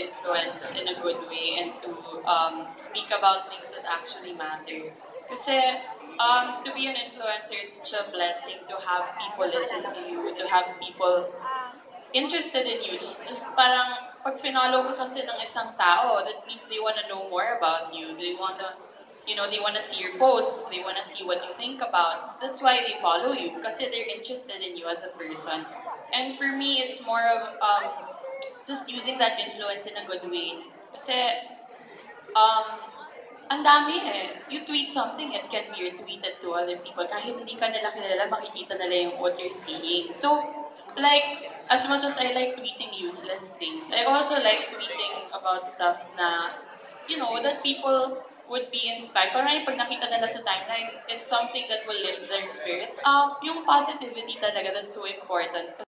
influence in a good way and to um, speak about things that actually matter. Kasi um, to be an influencer, it's such a blessing to have people listen to you, to have people interested in you. Just, just parang pag finollow ka kasi ng isang tao, that means they want to know more about you. They want to, you know, they want to see your posts. They want to see what you think about. That's why they follow you kasi they're interested in you as a person. And for me, it's more of um, just using that influence in a good way. Kasi, um, ang dami eh. You tweet something, it can be retweeted to other people. Kahit hindi ka nila kilala, makikita nila yung what you're seeing. So, like, as much as I like tweeting useless things, I also like tweeting about stuff na, you know, that people would be inspired. Parang pag nakita nila sa timeline, it's something that will lift their spirits up. Yung positivity talaga, that's so important.